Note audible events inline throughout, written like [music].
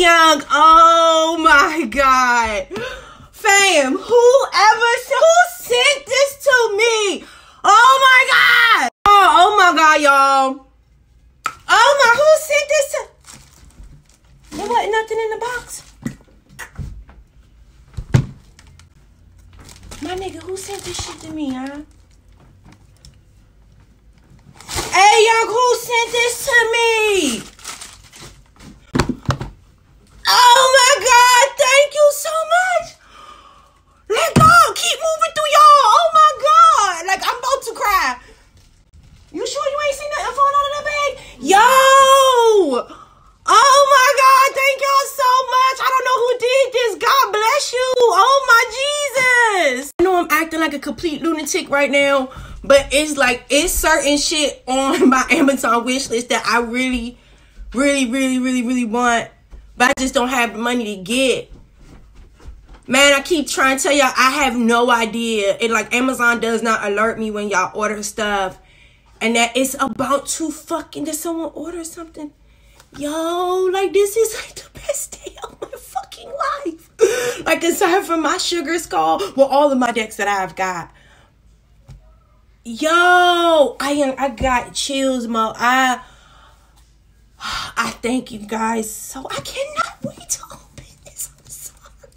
young. Oh my god. Fam, whoever who sent this to me? Oh my god. Oh, oh my god, y'all. Oh my, who sent this to There wasn't nothing in the box. My nigga, who sent this shit to me, huh? Hey, young, who sent this to me? Oh my God, thank you so much. Let go, keep moving through y'all. Oh my God, like I'm about to cry. You sure you ain't seen nothing fall out of that bag? Yo! Oh my God, thank y'all so much. I don't know who did this. God bless you. Oh my Jesus. I know I'm acting like a complete lunatic right now, but it's like, it's certain shit on [laughs] my Amazon wish list that I really, really, really, really, really want, but I just don't have the money to get. Man, I keep trying to tell y'all, I have no idea. It like Amazon does not alert me when y'all order stuff and that it's about to fucking, did someone order something? yo, like this is like the best day of my fucking life. [laughs] like aside from my sugar skull, well, all of my decks that I've got. Yo, I am I got chills, mo. I I thank you guys so I cannot wait to open this. I'm sorry.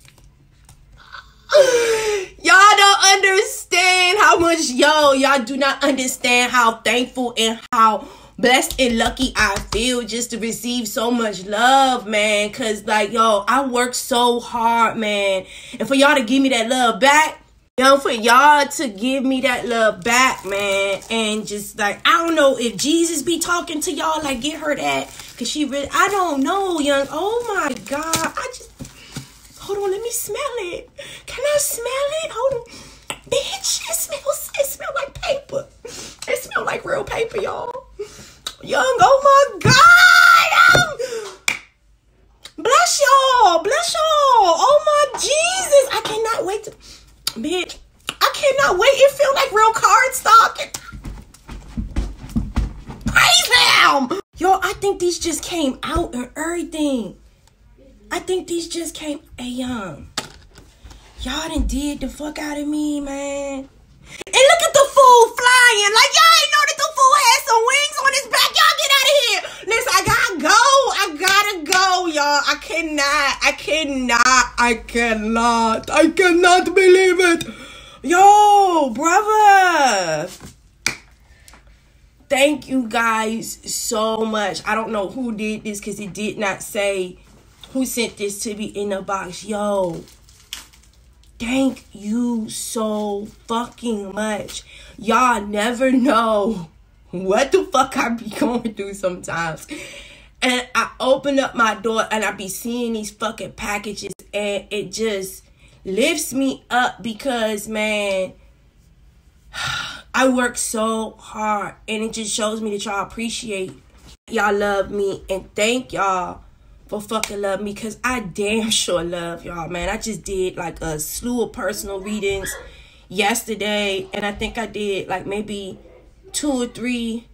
y'all don't understand how much yo, y'all do not understand how thankful and how blessed and lucky I feel just to receive so much love, man. Cause like, yo, I work so hard, man. And for y'all to give me that love back, Yo, for y'all to give me that love back, man, and just like I don't know if Jesus be talking to y'all, like get her that, cause she really I don't know, young. Oh my God, I just hold on, let me smell it. Can I smell it? Hold on, bitch, it smells. It smells like paper. It smells like real paper, y'all. Young, oh my God! Um, bless y'all, bless y'all. Oh my Jesus, I cannot wait to, bitch. I cannot wait. It feel like real card stock. Praise him, yo. I think these just came out and everything. I think these just came. Hey, young, y'all done did the fuck out of me, man. And look at the fool flying. Like, y'all ain't know that the fool had some wings on his back. Y'all get out of here. Listen, I gotta go. I gotta go, y'all. I cannot. I cannot. I cannot. I cannot believe it. Yo, brother. Thank you guys so much. I don't know who did this because it did not say who sent this to me in the box. Yo, Thank you so fucking much. Y'all never know [laughs] what the fuck I be [laughs] going through sometimes. And I open up my door and I be seeing these fucking packages and it just lifts me up because man [sighs] I work so hard and it just shows me that y'all appreciate y'all love me and thank y'all for fucking love me because I damn sure love y'all, man. I just did like a slew of personal readings yesterday, and I think I did like maybe two or three.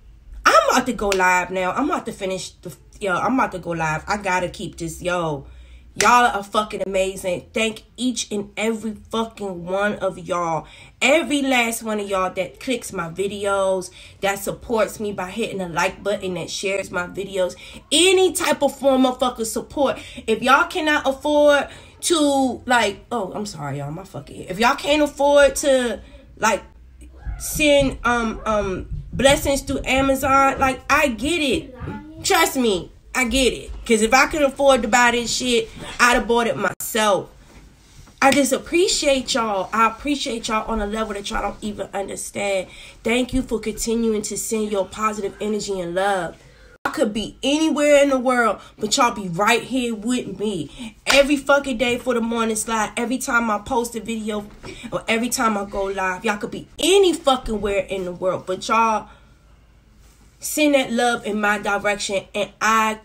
I'm about to go live now. I'm about to finish the yo. I'm about to go live. I gotta keep this yo. Y'all are fucking amazing. Thank each and every fucking one of y'all. Every last one of y'all that clicks my videos, that supports me by hitting the like button, that shares my videos. Any type of form of fucking support. If y'all cannot afford to, like, oh, I'm sorry, y'all, my fucking If y'all can't afford to, like, send, um, um, blessings through Amazon, like, I get it. Trust me. I get it. Because if I could afford to buy this shit, I'd have bought it myself. I just appreciate y'all. I appreciate y'all on a level that y'all don't even understand. Thank you for continuing to send your positive energy and love. I could be anywhere in the world, but y'all be right here with me every fucking day for the morning slide. Every time I post a video or every time I go live, y'all could be any fucking where in the world, but y'all send that love in my direction and I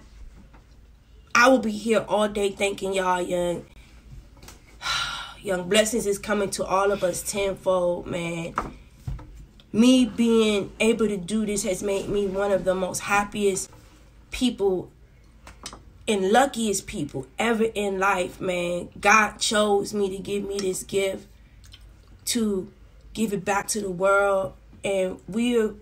I will be here all day thanking y'all young [sighs] young blessings is coming to all of us tenfold man me being able to do this has made me one of the most happiest people and luckiest people ever in life, man. God chose me to give me this gift to give it back to the world. And we're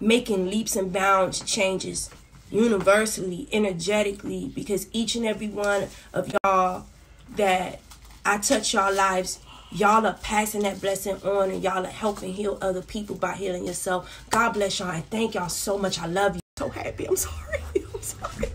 making leaps and bounds changes universally, energetically, because each and every one of y'all that I touch y'all lives, y'all are passing that blessing on and y'all are helping heal other people by healing yourself. God bless y'all and thank y'all so much. I love you. So happy. I'm sorry. [laughs] I'm sorry.